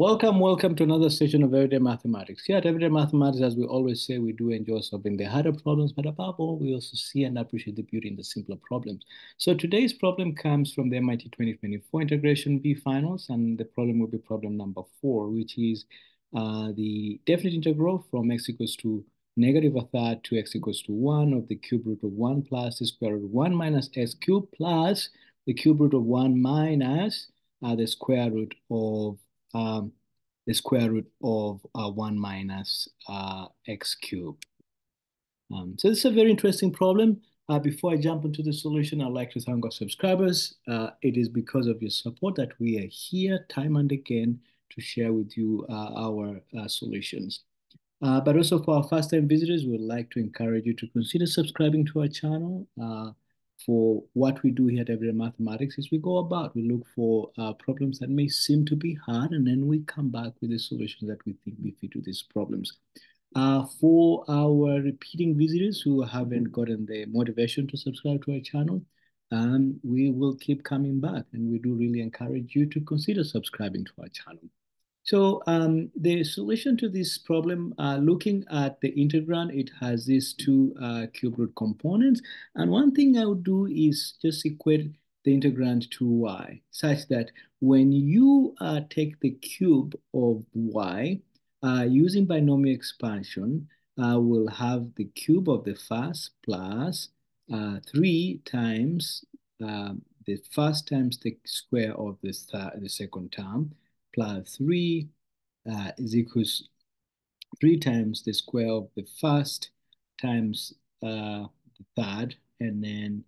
Welcome, welcome to another session of Everyday Mathematics. Here at Everyday Mathematics, as we always say, we do enjoy solving the harder problems, but above all, we also see and appreciate the beauty in the simpler problems. So today's problem comes from the MIT 2024 Integration Bee Finals, and the problem will be problem number four, which is uh, the definite integral from x equals to negative a third to x equals to 1 of the cube root of 1 plus the square root of 1 minus x cubed plus the cube root of 1 minus uh, the square root of um, the square root of uh, 1 minus uh, x cubed. Um, so this is a very interesting problem. Uh, before I jump into the solution, I'd like to thank our subscribers. Uh, it is because of your support that we are here time and again to share with you uh, our uh, solutions. but also for our first-time visitors, we would like to encourage you to consider subscribing to our channel for what we do here at Everyday Mathematics is we go about, we look for uh, problems that may seem to be hard, and then we come back with the solutions that we think we fit to these problems. Uh, for our repeating visitors who haven't gotten the motivation to subscribe to our channel, um, we will keep coming back, and we do really encourage you to consider subscribing to our channel. So um, the solution to this problem, uh, looking at the integrand, it has these two uh, cube root components. And one thing I would do is just equate the integrand to y, such that when you uh, take the cube of y, uh, using binomial expansion, uh, we'll have the cube of the first plus uh, 3 times the first times the square of the, the second term, plus 3 uh, is equals 3 times the square of the first times uh, the third, and then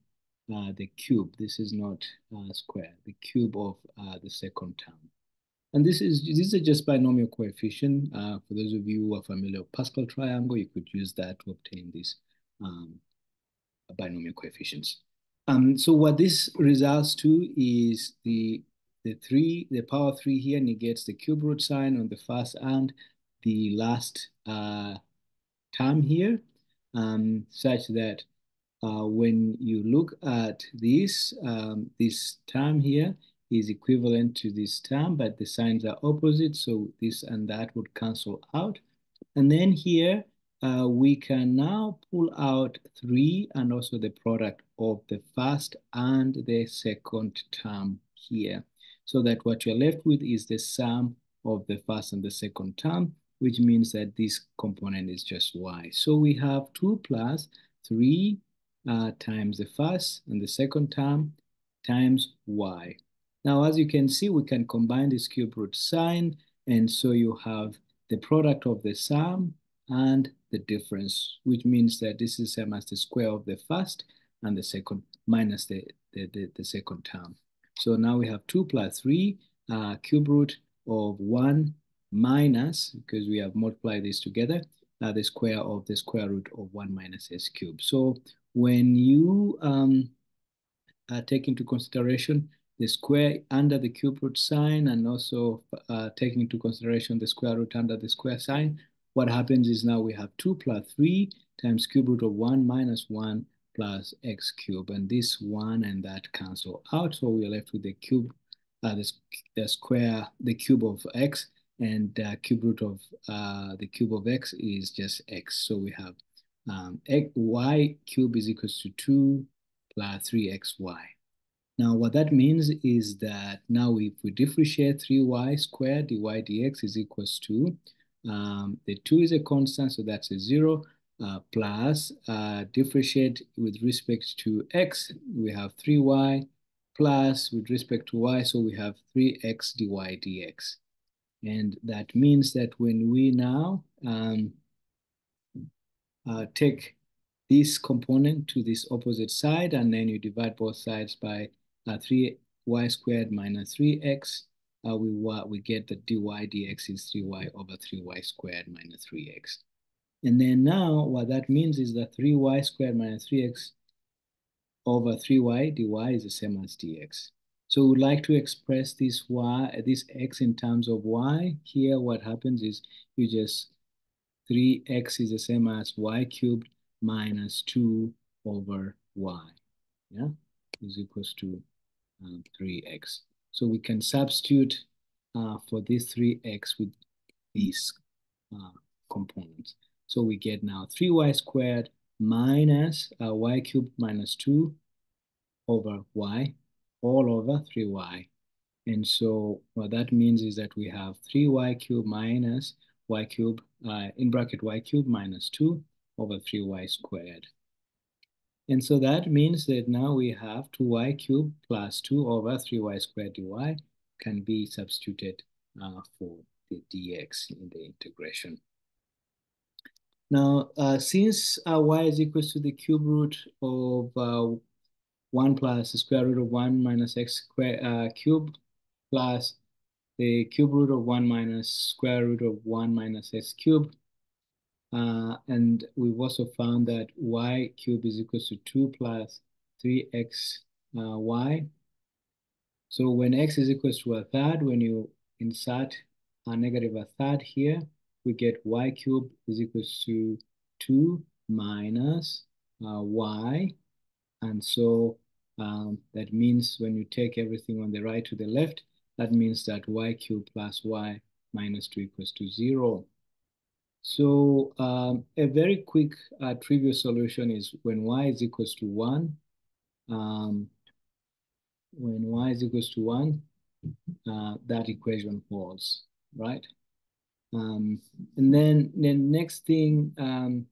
uh, the cube. This is not uh, square, the cube of uh, the second term. And this is this is just binomial coefficient. Uh, for those of you who are familiar with Pascal triangle, you could use that to obtain these um, binomial coefficients. Um, so what this results to is the the three, the power three here negates the cube root sign on the first and the last uh, term here, um, such that uh, when you look at this, um, this term here is equivalent to this term, but the signs are opposite, so this and that would cancel out. And then here, uh, we can now pull out 3 and also the product of the first and the second term here so that what you're left with is the sum of the first and the second term, which means that this component is just y. So we have 2 plus 3 uh, times the first and the second term times y. Now, as you can see, we can combine this cube root sign, and so you have the product of the sum and the difference, which means that this is same as the square of the first and the second minus the, the, the, the second term. So now we have 2 plus 3 uh, cube root of 1 minus, because we have multiplied this together, uh, the square of the square root of 1 minus s cubed. So when you um, uh, take into consideration the square under the cube root sign and also uh, taking into consideration the square root under the square sign, what happens is now we have 2 plus 3 times cube root of 1 minus 1 plus x cube. And this one and that cancel out. So we're left with the cube, uh, the, the square, the cube of x and uh, cube root of uh, the cube of x is just x. So we have um, x, y cube is equals to 2 plus 3xy. Now what that means is that now if we differentiate 3y squared dy dx is equals to, um, the 2 is a constant, so that's a 0, uh, plus uh, differentiate with respect to x, we have 3y plus with respect to y, so we have 3x dy dx. And that means that when we now um, uh, take this component to this opposite side, and then you divide both sides by 3y uh, squared minus 3x, uh, we, we get that dy dx is 3y over 3y squared minus 3x. And then now what that means is that 3y squared minus 3x over 3y dy is the same as dx. So we would like to express this y, this x in terms of y. Here what happens is you just 3x is the same as y cubed minus 2 over y. Yeah, is equals to um, 3x. So we can substitute uh, for this 3x with these uh, components. So we get now 3y squared minus uh, y cubed minus 2 over y all over 3y. And so what that means is that we have 3y cubed minus y cubed, uh, in bracket y cubed minus 2 over 3y squared. And so that means that now we have 2y cubed plus 2 over 3y squared dy can be substituted uh, for the dx in the integration. Now, uh, since uh, y is equal to the cube root of uh, 1 plus the square root of 1 minus x square uh, cube plus the cube root of 1 minus square root of 1 minus x cube. Uh, and we've also found that y cube is equal to 2 plus plus 3x y. uh. So when x is equal to a third, when you insert a negative a third here, we get y cubed is equal to 2 minus uh, y. And so um, that means when you take everything on the right to the left, that means that y cubed plus y minus 2 equals to 0. So um, a very quick uh, trivial solution is when y is equals to 1, um, when y is equals to 1, uh, that equation holds, right? Um, and then the next thing, um,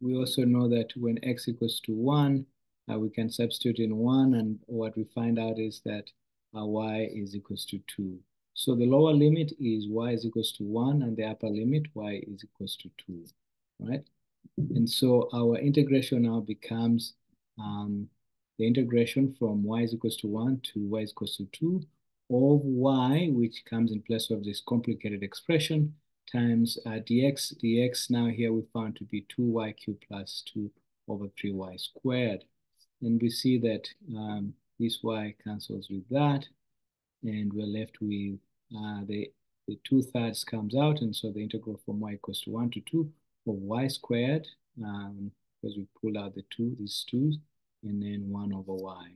we also know that when x equals to 1, uh, we can substitute in 1, and what we find out is that uh, y is equals to 2. So the lower limit is y is equals to 1, and the upper limit y is equals to 2, right? And so our integration now becomes um, the integration from y is equals to 1 to y is equals to 2 of y, which comes in place of this complicated expression, times uh, dx. dx now here we found to be 2y cubed plus 2 over 3y squared. And we see that um, this y cancels with that, and we're left with uh, the, the 2 thirds comes out, and so the integral from y equals to 1 to 2 of y squared, um, because we pull out the 2, these 2's, and then 1 over y.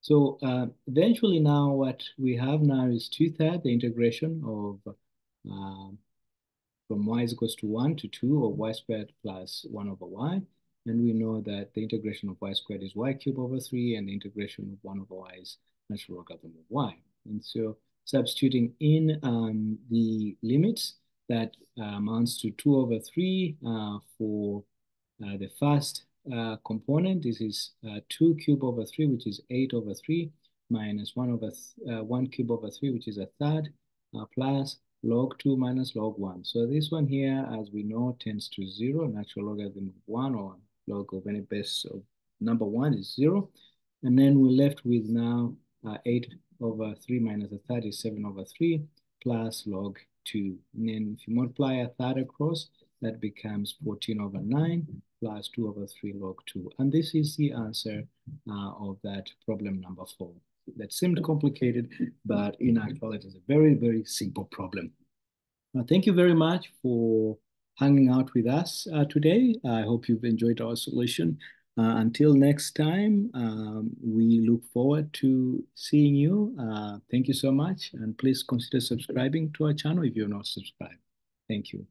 So uh, eventually now what we have now is 2 thirds, the integration of uh, from y is equals to 1 to 2 of y squared plus 1 over y. And we know that the integration of y squared is y cubed over 3, and the integration of 1 over y is natural logarithm of y. And so substituting in um, the limits, that uh, amounts to 2 over 3 uh, for uh, the first uh, component. This is uh, 2 cube over 3, which is 8 over 3, minus 1 over th 1 cube over 3, which is a third, plus log 2 minus log 1. So this one here, as we know, tends to 0. Natural logarithm of 1 or log of any base of number 1 is 0. And then we're left with now uh, 8 over 3 minus a third is 7 over 3 plus log 2. And then if you multiply a third across, that becomes 14 over 9 plus 2 over 3 log 2. And this is the answer uh, of that problem number 4 that seemed complicated, but in actuality, it's a very, very simple problem. Thank you very much for hanging out with us uh, today. I hope you've enjoyed our solution. Uh, until next time, um, we look forward to seeing you. Uh, thank you so much. And please consider subscribing to our channel if you're not subscribed. Thank you.